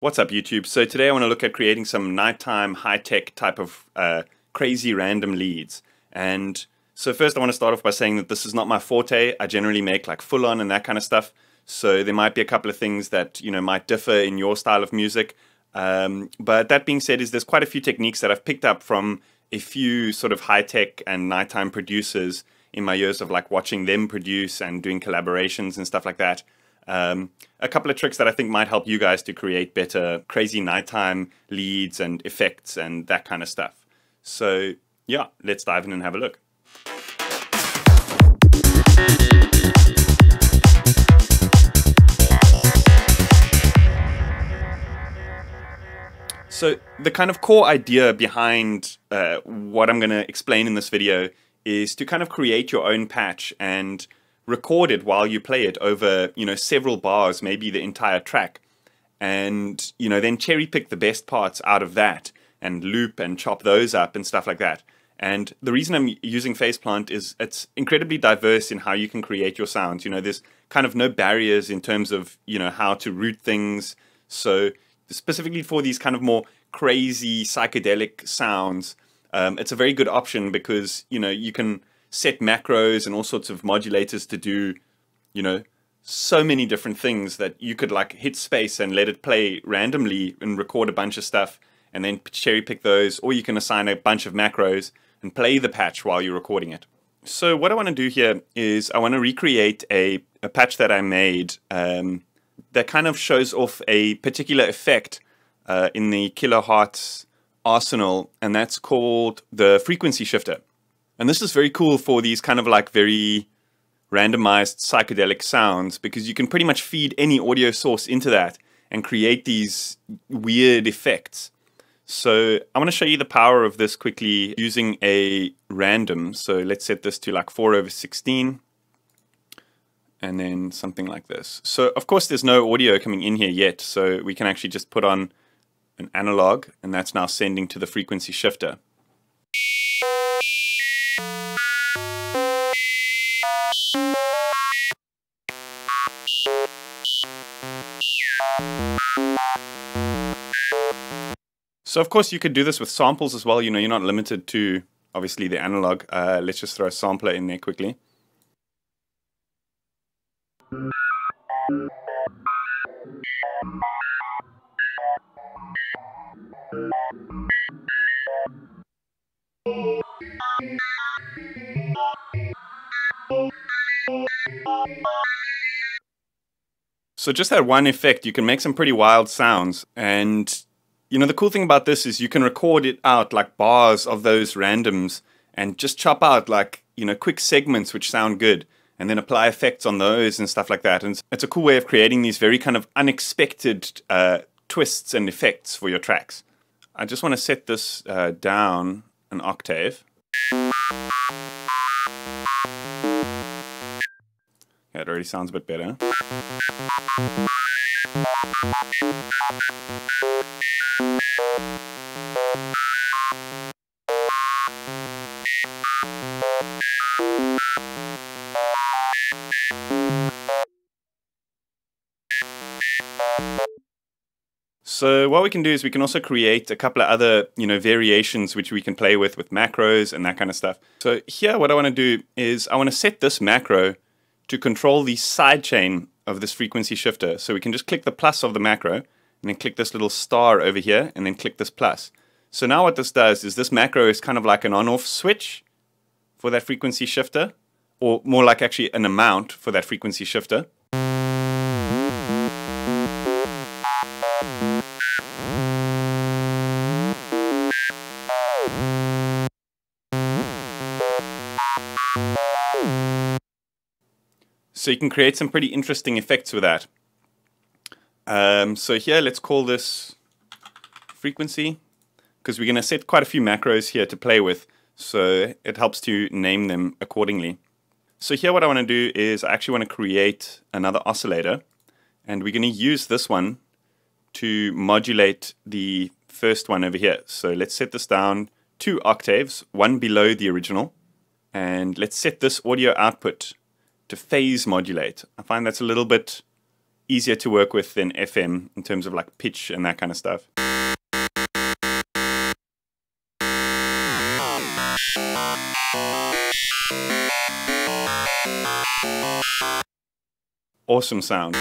What's up YouTube? So today I want to look at creating some nighttime high-tech type of uh, crazy random leads. And so first I want to start off by saying that this is not my forte. I generally make like full-on and that kind of stuff. So there might be a couple of things that you know might differ in your style of music. Um, but that being said, is there's quite a few techniques that I've picked up from a few sort of high-tech and nighttime producers in my years of like watching them produce and doing collaborations and stuff like that. Um, a couple of tricks that I think might help you guys to create better crazy nighttime leads and effects and that kind of stuff. So yeah, let's dive in and have a look. So the kind of core idea behind uh, what I'm going to explain in this video is to kind of create your own patch and record it while you play it over, you know, several bars, maybe the entire track. And, you know, then cherry pick the best parts out of that and loop and chop those up and stuff like that. And the reason I'm using Phase Plant is it's incredibly diverse in how you can create your sounds. You know, there's kind of no barriers in terms of, you know, how to route things. So specifically for these kind of more crazy psychedelic sounds, um, it's a very good option because, you know, you can set macros and all sorts of modulators to do, you know, so many different things that you could like hit space and let it play randomly and record a bunch of stuff and then cherry pick those, or you can assign a bunch of macros and play the patch while you're recording it. So what I want to do here is I want to recreate a, a patch that I made um, that kind of shows off a particular effect uh, in the Kilohearts arsenal, and that's called the frequency shifter. And this is very cool for these kind of like very randomized psychedelic sounds because you can pretty much feed any audio source into that and create these weird effects. So I want to show you the power of this quickly using a random. So let's set this to like 4 over 16 and then something like this. So of course there's no audio coming in here yet. So we can actually just put on an analog and that's now sending to the frequency shifter. So of course you could do this with samples as well. You know, you're not limited to obviously the analog. Uh, let's just throw a sampler in there quickly. So just that one effect, you can make some pretty wild sounds. And, you know, the cool thing about this is you can record it out like bars of those randoms and just chop out like, you know, quick segments which sound good and then apply effects on those and stuff like that. And it's a cool way of creating these very kind of unexpected uh, twists and effects for your tracks. I just want to set this uh, down an octave. It already sounds a bit better. So what we can do is we can also create a couple of other, you know, variations which we can play with with macros and that kind of stuff. So here what I want to do is I want to set this macro to control the sidechain of this frequency shifter. So we can just click the plus of the macro and then click this little star over here and then click this plus. So now what this does is this macro is kind of like an on-off switch for that frequency shifter or more like actually an amount for that frequency shifter. So you can create some pretty interesting effects with that. Um, so here, let's call this frequency, because we're going to set quite a few macros here to play with, so it helps to name them accordingly. So here what I want to do is I actually want to create another oscillator, and we're going to use this one to modulate the first one over here. So let's set this down two octaves, one below the original, and let's set this audio output to phase modulate. I find that's a little bit easier to work with than FM in terms of like pitch and that kind of stuff. Awesome sound.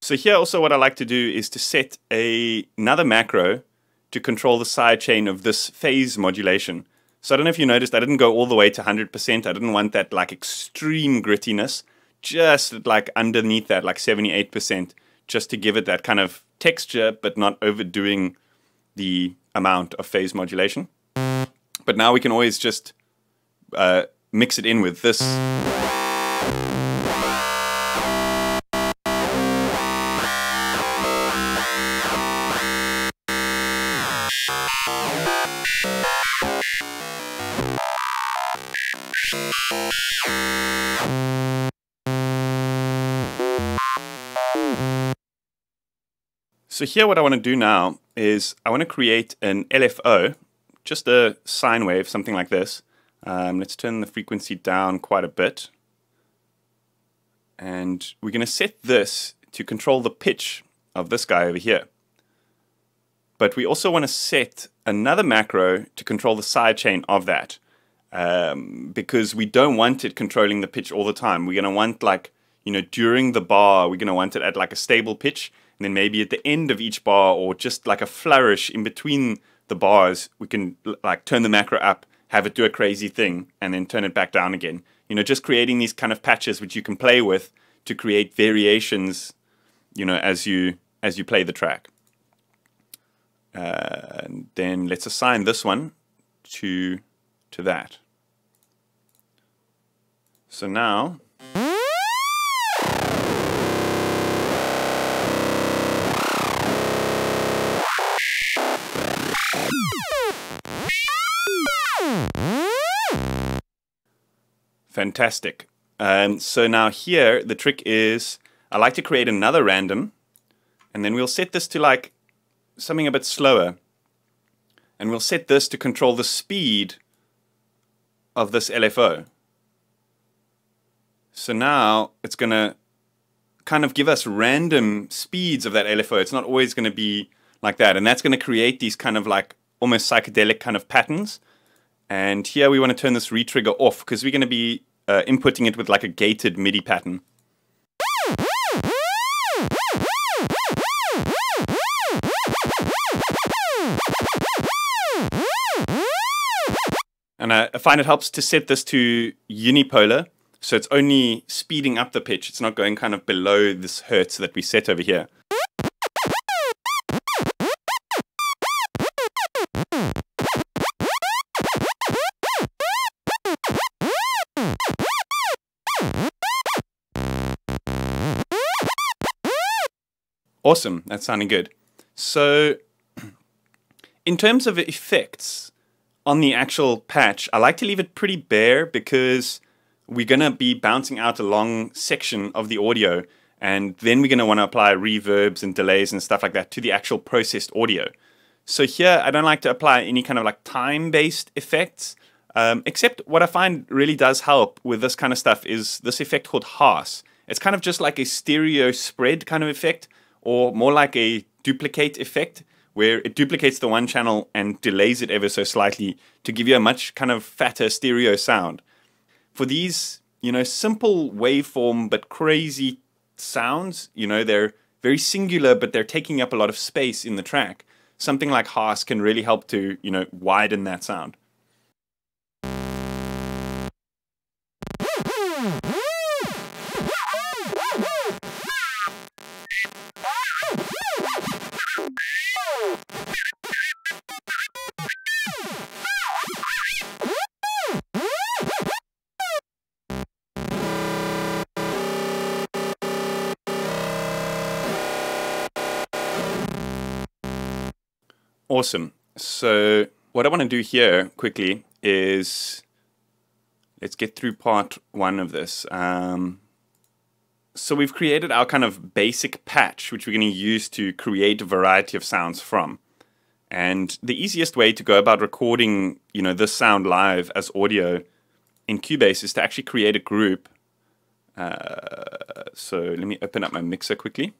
So here also what I like to do is to set a, another macro to control the sidechain of this phase modulation. So I don't know if you noticed, I didn't go all the way to 100%. I didn't want that like extreme grittiness, just like underneath that, like 78%, just to give it that kind of texture, but not overdoing the amount of phase modulation. But now we can always just uh, mix it in with this. So here what I want to do now is I want to create an LFO, just a sine wave, something like this. Um, let's turn the frequency down quite a bit. And we're going to set this to control the pitch of this guy over here. But we also want to set another macro to control the sidechain of that. Um, because we don't want it controlling the pitch all the time. We're going to want like, you know, during the bar, we're going to want it at like a stable pitch and then maybe at the end of each bar or just like a flourish in between the bars, we can like turn the macro up, have it do a crazy thing, and then turn it back down again. You know, just creating these kind of patches which you can play with to create variations, you know, as you as you play the track. Uh, then let's assign this one to to that. So now Fantastic. Um, so now here, the trick is I like to create another random, and then we'll set this to like something a bit slower. And we'll set this to control the speed of this LFO. So now it's going to kind of give us random speeds of that LFO. It's not always going to be like that. And that's going to create these kind of like almost psychedelic kind of patterns. And here we want to turn this retrigger off because we're going to be uh, inputting it with like a gated MIDI pattern. And I find it helps to set this to unipolar, so it's only speeding up the pitch. It's not going kind of below this hertz that we set over here. Awesome, that's sounding good. So, in terms of effects on the actual patch, I like to leave it pretty bare because we're going to be bouncing out a long section of the audio and then we're going to want to apply reverbs and delays and stuff like that to the actual processed audio. So here, I don't like to apply any kind of like time-based effects, um, except what I find really does help with this kind of stuff is this effect called Haas. It's kind of just like a stereo spread kind of effect, or more like a duplicate effect where it duplicates the one channel and delays it ever so slightly to give you a much kind of fatter stereo sound. For these, you know, simple waveform but crazy sounds, you know, they're very singular but they're taking up a lot of space in the track. Something like Haas can really help to, you know, widen that sound. Awesome. So what I want to do here quickly is let's get through part one of this. Um, so we've created our kind of basic patch, which we're going to use to create a variety of sounds from. And the easiest way to go about recording, you know, this sound live as audio in Cubase is to actually create a group. uh, so let me open up my mixer quickly,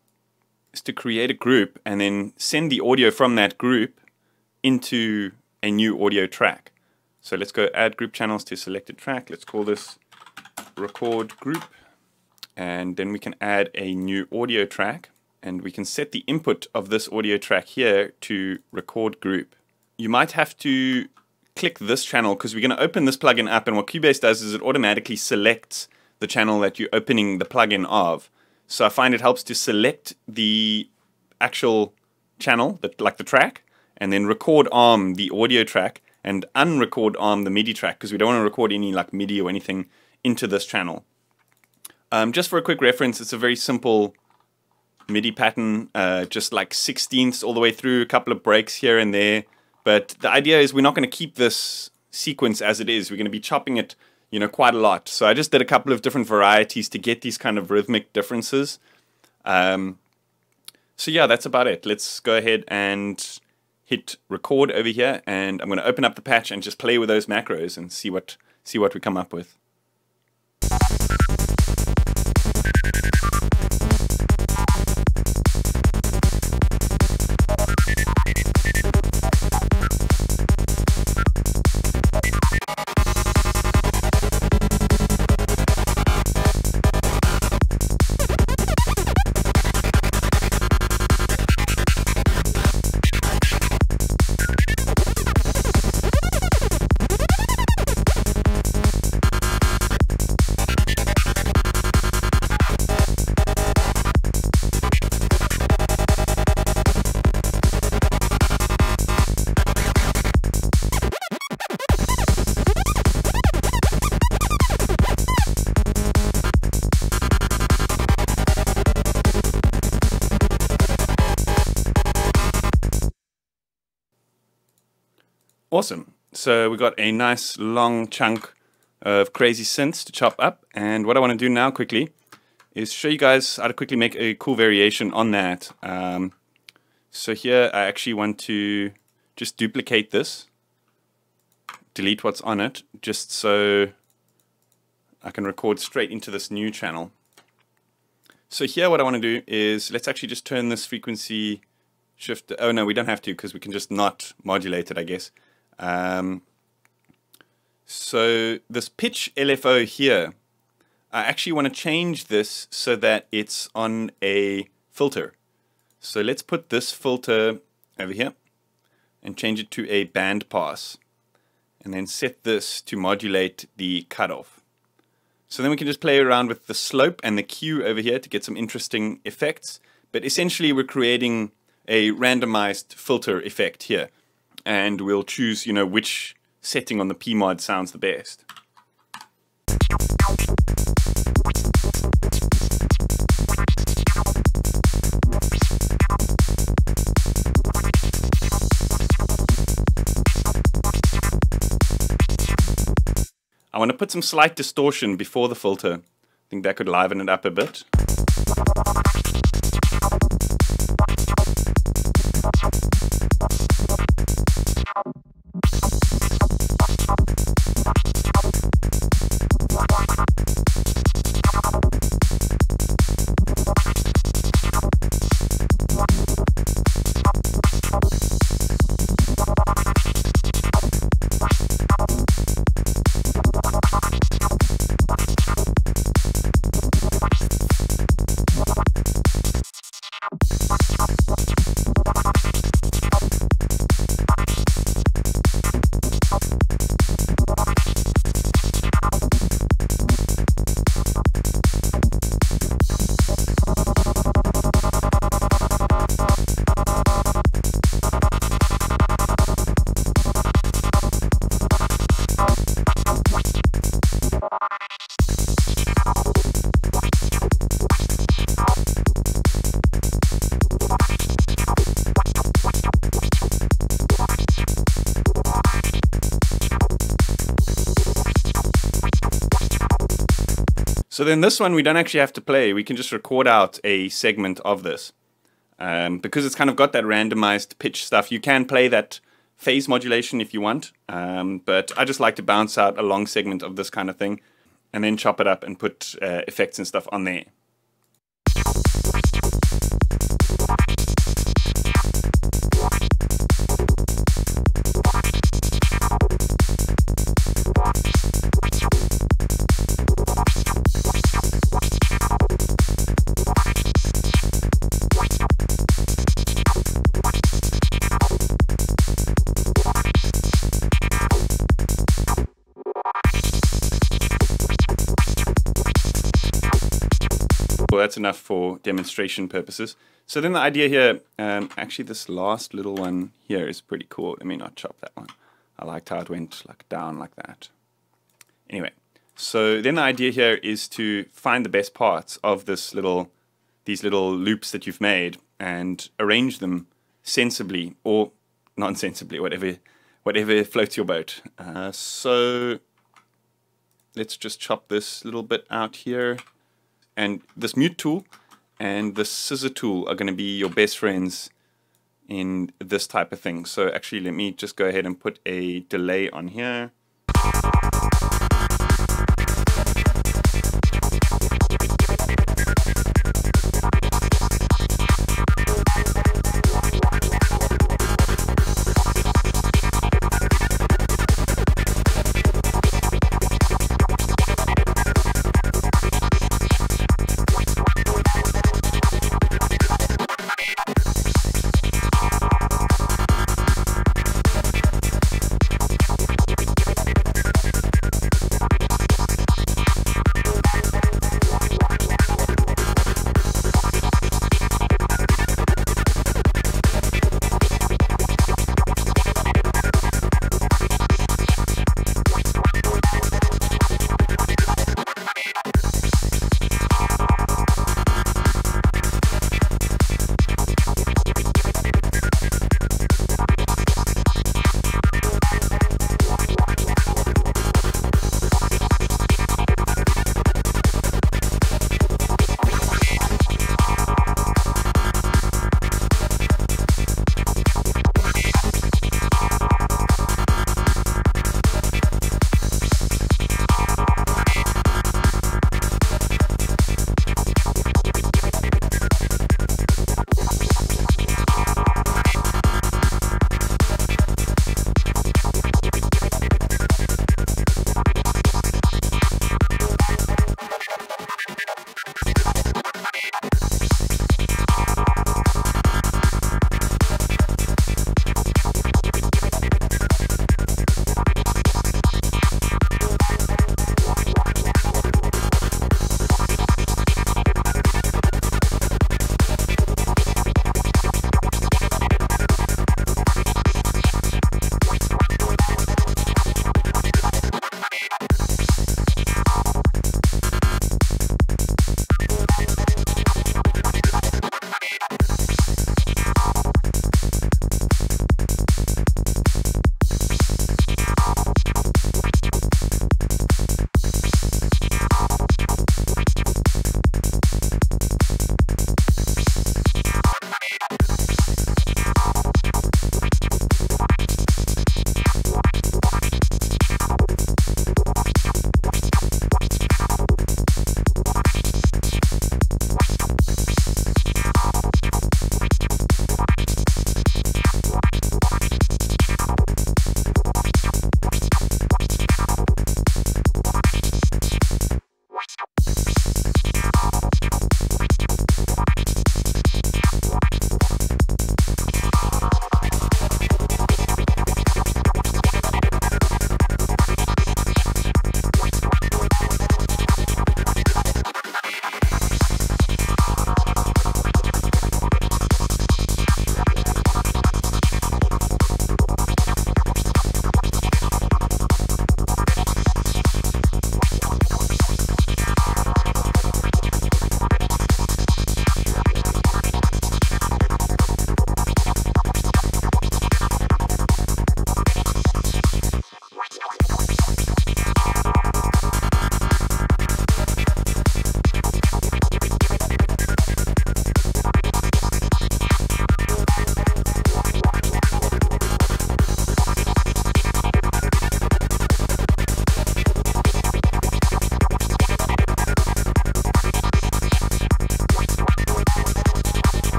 is to create a group and then send the audio from that group into a new audio track. So let's go add group channels to selected track. Let's call this record group. And then we can add a new audio track and we can set the input of this audio track here to record group. You might have to click this channel because we're going to open this plugin up and what Cubase does is it automatically selects the channel that you're opening the plugin of. So I find it helps to select the actual channel, that, like the track, and then record arm the audio track and unrecord arm the MIDI track because we don't want to record any like MIDI or anything into this channel. Um, just for a quick reference, it's a very simple MIDI pattern, uh, just like sixteenths all the way through, a couple of breaks here and there. But the idea is we're not going to keep this sequence as it is. We're going to be chopping it, you know, quite a lot. So I just did a couple of different varieties to get these kind of rhythmic differences. Um, so yeah, that's about it. Let's go ahead and hit record over here, and I'm going to open up the patch and just play with those macros and see what see what we come up with. Awesome. So we got a nice long chunk of crazy synths to chop up. And what I want to do now quickly is show you guys how to quickly make a cool variation on that. Um, so here I actually want to just duplicate this, delete what's on it, just so I can record straight into this new channel. So here what I want to do is let's actually just turn this frequency shift. Oh no, we don't have to because we can just not modulate it, I guess. Um, so this pitch LFO here, I actually want to change this so that it's on a filter. So let's put this filter over here and change it to a band pass and then set this to modulate the cutoff. So then we can just play around with the slope and the Q over here to get some interesting effects. But essentially we're creating a randomized filter effect here and we'll choose, you know, which setting on the PMOD sounds the best. I want to put some slight distortion before the filter. I think that could liven it up a bit. So then this one we don't actually have to play. We can just record out a segment of this. Um, because it's kind of got that randomized pitch stuff, you can play that phase modulation if you want. Um, but I just like to bounce out a long segment of this kind of thing. and then chop it up and put uh, effects and stuff on there. That's enough for demonstration purposes. So then the idea here, um, actually this last little one here is pretty cool. Let me not chop that one. I liked how it went like down like that. Anyway, so then the idea here is to find the best parts of this little, these little loops that you've made and arrange them sensibly or non-sensibly, whatever, whatever floats your boat. Uh, so let's just chop this little bit out here. And this mute tool and the scissor tool are going to be your best friends in this type of thing. So actually, let me just go ahead and put a delay on here.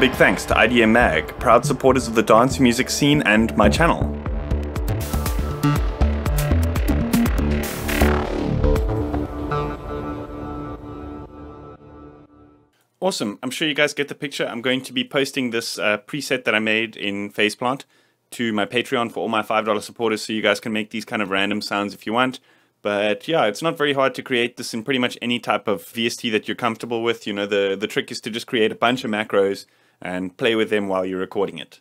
Big thanks to IDM Mag, proud supporters of the dance music scene and my channel. Awesome. I'm sure you guys get the picture. I'm going to be posting this uh, preset that I made in Phase Plant to my Patreon for all my $5 supporters so you guys can make these kind of random sounds if you want. But yeah, it's not very hard to create this in pretty much any type of VST that you're comfortable with. You know, the, the trick is to just create a bunch of macros and play with them while you're recording it.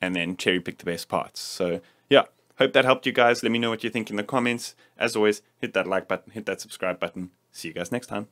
And then cherry pick the best parts. So yeah, hope that helped you guys. Let me know what you think in the comments. As always, hit that like button, hit that subscribe button. See you guys next time.